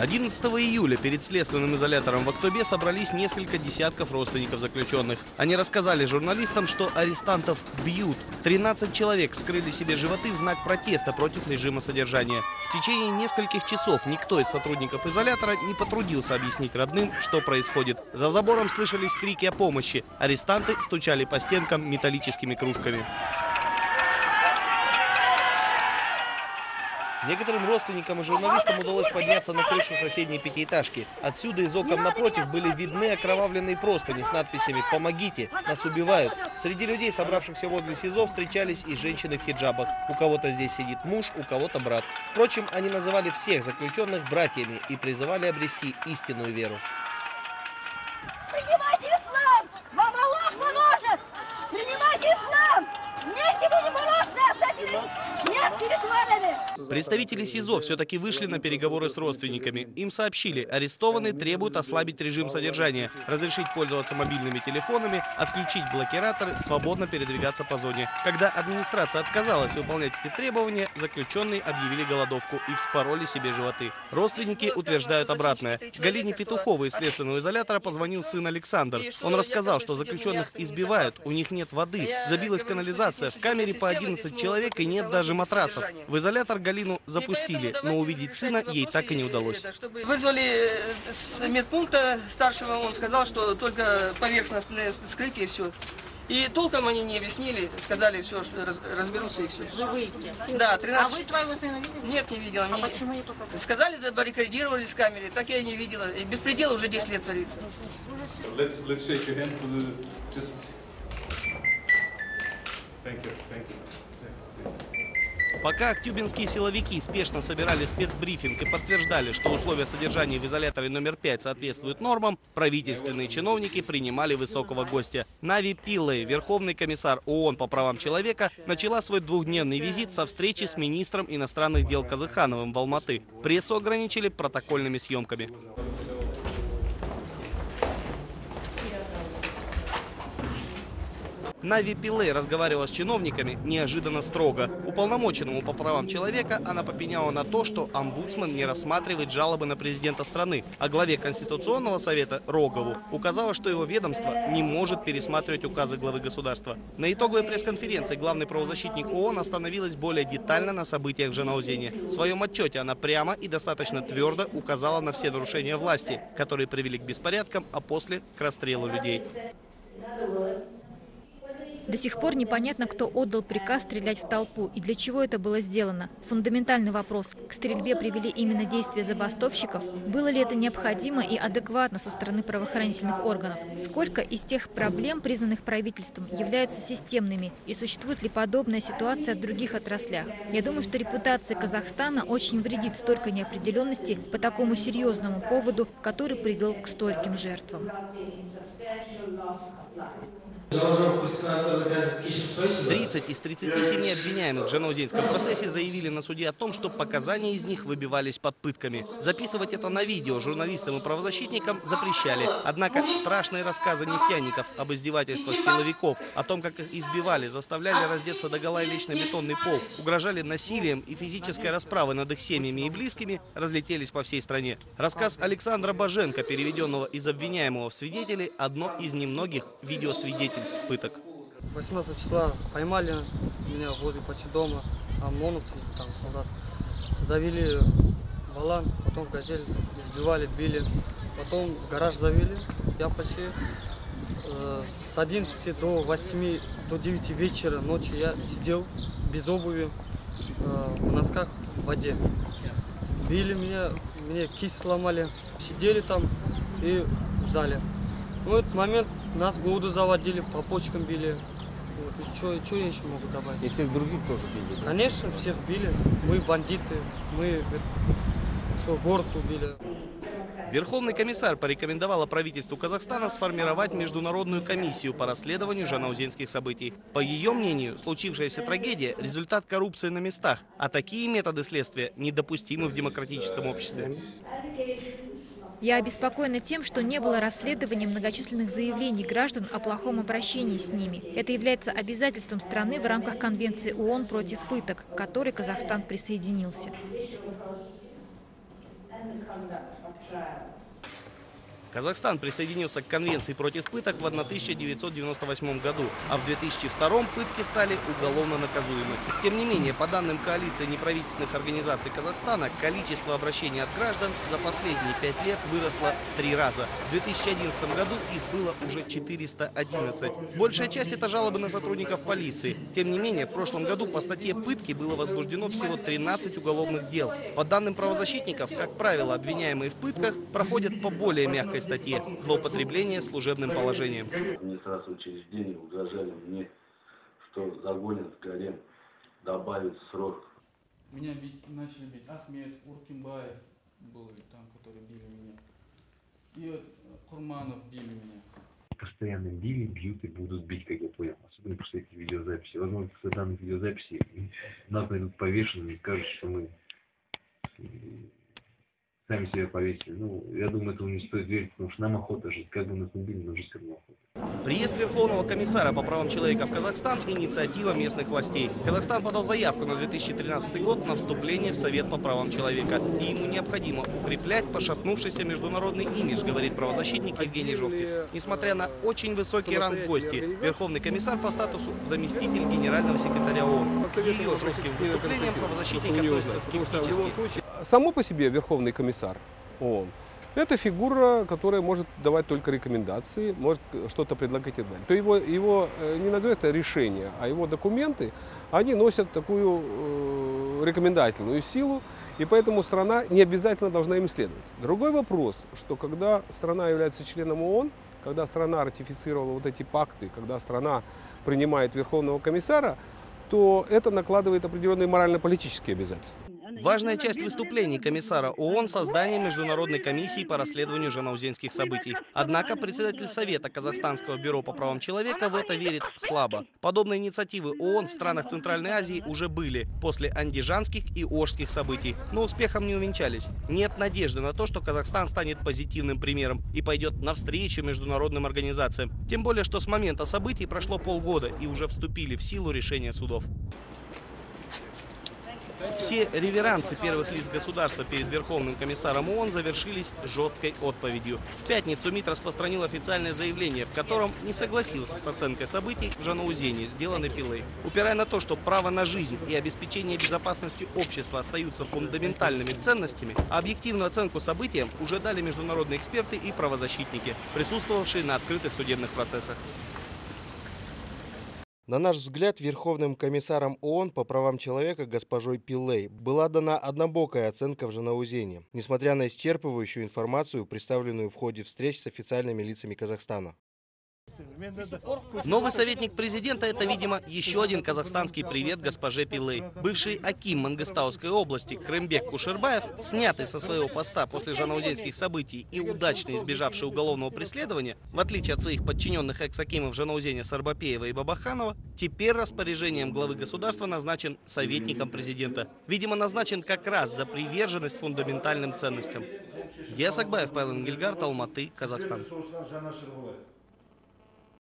11 июля перед следственным изолятором в Актобе собрались несколько десятков родственников заключенных. Они рассказали журналистам, что арестантов бьют. 13 человек вскрыли себе животы в знак протеста против режима содержания. В течение нескольких часов никто из сотрудников изолятора не потрудился объяснить родным, что происходит. За забором слышались крики о помощи. Арестанты стучали по стенкам металлическими кружками. Некоторым родственникам и журналистам удалось подняться на крышу соседней пятиэтажки. Отсюда из окон напротив были видны окровавленные простыни с надписями «Помогите! Нас убивают!». Среди людей, собравшихся возле СИЗО, встречались и женщины в хиджабах. У кого-то здесь сидит муж, у кого-то брат. Впрочем, они называли всех заключенных братьями и призывали обрести истинную веру. Принимайте ислам! Вам Аллах поможет! Принимайте ислам! Вместе будем бороться Представители СИЗО все-таки вышли на переговоры с родственниками. Им сообщили, арестованные требуют ослабить режим содержания, разрешить пользоваться мобильными телефонами, отключить блокираторы, свободно передвигаться по зоне. Когда администрация отказалась выполнять эти требования, заключенные объявили голодовку и вспороли себе животы. Родственники утверждают обратное. Галине Петуховой из следственного изолятора позвонил сын Александр. Он рассказал, что заключенных избивают, у них нет воды, забилась канализация, в камере по 11 человек и нет даже матрасов. В изолятор Галину запустили, но увидеть сына ей так и не удалось. Вызвали э, с медпункта старшего, он сказал, что только поверхностное вскрытие и все. И толком они не объяснили, сказали все, что раз- разберутся и все. выйти. Да, А 13... вы своего сына видели? Нет, не видела. А не- почему не попали? Сказали, забаррикадировались в камере, так я и не видела. И беспредел уже 10 лет творится. Let's let's shake your hand for the just. Thank you, thank you. Пока актюбинские силовики спешно собирали спецбрифинг и подтверждали, что условия содержания в изоляторе номер 5 соответствуют нормам, правительственные чиновники принимали высокого гостя. Нави Пиллей, верховный комиссар ООН по правам человека, начала свой двухдневный визит со встречи с министром иностранных дел Казахановым в Алматы. Прессу ограничили протокольными съемками. Нави Пилей разговаривала с чиновниками неожиданно строго. Уполномоченному по правам человека она попеняла на то, что омбудсмен не рассматривает жалобы на президента страны, а главе Конституционного совета Рогову указала, что его ведомство не может пересматривать указы главы государства. На итоговой пресс-конференции главный правозащитник ООН остановилась более детально на событиях в Жанаузене. В своем отчете она прямо и достаточно твердо указала на все нарушения власти, которые привели к беспорядкам, а после к расстрелу людей. До сих пор непонятно, кто отдал приказ стрелять в толпу и для чего это было сделано. Фундаментальный вопрос. К стрельбе привели именно действия забастовщиков? Было ли это необходимо и адекватно со стороны правоохранительных органов? Сколько из тех проблем, признанных правительством, являются системными? И существует ли подобная ситуация в других отраслях? Я думаю, что репутация Казахстана очень вредит столько неопределенности по такому серьезному поводу, который привел к стольким жертвам. 30 из 37 обвиняемых в Жанаузенском процессе заявили на суде о том, что показания из них выбивались под пытками. Записывать это на видео журналистам и правозащитникам запрещали. Однако страшные рассказы нефтяников об издевательствах силовиков, о том, как их избивали, заставляли раздеться до гола и лечь на бетонный пол, угрожали насилием и физической расправой над их семьями и близкими, разлетелись по всей стране. Рассказ Александра Баженко, переведенного из обвиняемого в свидетели, одно из немногих видеосвидетельств пыток. 18 числа поймали меня возле почти дома, ОМОНовцы, там солдат. Завели валан, потом в газель, избивали, били. Потом в гараж завели, я почти э, с 11 до 8, до 9 вечера ночи я сидел без обуви, э, в носках в воде. Били меня, мне кисть сломали, сидели там и ждали. В этот момент нас голоду заводили, по почкам били. Вот, что я еще могу добавить? И всех других тоже били. Конечно, всех били. Мы бандиты, мы свой город убили. Верховный комиссар порекомендовала правительству Казахстана сформировать международную комиссию по расследованию жанаузенских событий. По ее мнению, случившаяся трагедия – результат коррупции на местах, а такие методы следствия недопустимы в демократическом обществе. Я обеспокоена тем, что не было расследования многочисленных заявлений граждан о плохом обращении с ними. Это является обязательством страны в рамках Конвенции ООН против пыток, к которой Казахстан присоединился. Казахстан присоединился к Конвенции против пыток в 1998 году, а в 2002 пытки стали уголовно наказуемы. Тем не менее, по данным коалиции неправительственных организаций Казахстана, количество обращений от граждан за последние пять лет выросло три раза. В 2011 году их было уже 411. Большая часть это жалобы на сотрудников полиции. Тем не менее, в прошлом году по статье пытки было возбуждено всего 13 уголовных дел. По данным правозащитников, как правило, обвиняемые в пытках проходят по более мягкой статье – злоупотребление служебным положением. Администрация учреждения угрожали мне, что загонят в гарем, добавят срок. Меня бить, начали бить Ахмед, Уркимбаев был там, которые били меня. И вот э, Курманов били меня. постоянно били, бьют и будут бить, как я понял. Особенно после этих видеозаписей. Возможно, после данных видеозаписей нас найдут повешенными и скажут, что мы сами себя повесили. Ну, я думаю, этого не стоит верить, потому что нам охота жить. Как бы нас не били, но жить все равно охота. Приезд Верховного комиссара по правам человека в Казахстан – инициатива местных властей. Казахстан подал заявку на 2013 год на вступление в Совет по правам человека. И ему необходимо укреплять пошатнувшийся международный имидж, говорит правозащитник Евгений Жовтис. Несмотря на очень высокий ранг гости, Верховный комиссар по статусу – заместитель генерального секретаря ООН. К ее жестким выступлениям правозащитник относится скептически. Само по себе Верховный комиссар ООН – это фигура, которая может давать только рекомендации, может что-то предлагать и так далее. То его, его э, не назовут это решение, а его документы, они носят такую э, рекомендательную силу, и поэтому страна не обязательно должна им следовать. Другой вопрос, что когда страна является членом ООН, когда страна ратифицировала вот эти пакты, когда страна принимает Верховного комиссара, то это накладывает определенные морально-политические обязательства. Важная часть выступлений комиссара ООН – создание Международной комиссии по расследованию жанаузенских событий. Однако председатель Совета Казахстанского бюро по правам человека в это верит слабо. Подобные инициативы ООН в странах Центральной Азии уже были после андижанских и ожских событий, но успехом не увенчались. Нет надежды на то, что Казахстан станет позитивным примером и пойдет навстречу международным организациям. Тем более, что с момента событий прошло полгода и уже вступили в силу решения судов. Все реверансы первых лиц государства перед Верховным комиссаром ООН завершились жесткой отповедью. В пятницу МИД распространил официальное заявление, в котором не согласился с оценкой событий в Жанаузене, сделанной Пилой. Упирая на то, что право на жизнь и обеспечение безопасности общества остаются фундаментальными ценностями, а объективную оценку событиям уже дали международные эксперты и правозащитники, присутствовавшие на открытых судебных процессах. На наш взгляд, Верховным комиссаром ООН по правам человека госпожой Пиллей была дана однобокая оценка в Жанаузене, несмотря на исчерпывающую информацию, представленную в ходе встреч с официальными лицами Казахстана. Новый советник президента – это, видимо, еще один казахстанский привет госпоже Пилей. Бывший Аким Мангыстауской области Крымбек Кушербаев, снятый со своего поста после жанаузенских событий и удачно избежавший уголовного преследования, в отличие от своих подчиненных экс-акимов Жанаузене Сарбапеева и Бабаханова, теперь распоряжением главы государства назначен советником президента. Видимо, назначен как раз за приверженность фундаментальным ценностям. Диас Акбаев, Павел Ингельгард, Алматы, Казахстан.